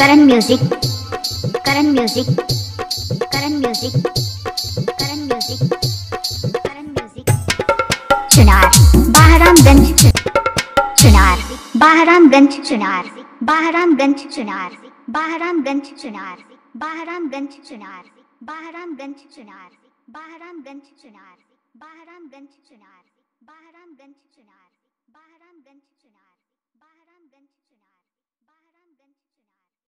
Karan music Karan music Karan music Karan music Karan music Chunar Bahramganj Chunar Bahramganj Chunar Bahramganj Chunar Bahramganj Chunar Bahramganj Chunar Bahramganj Chunar Bahramganj Chunar Bahramganj Chunar Bahramganj Chunar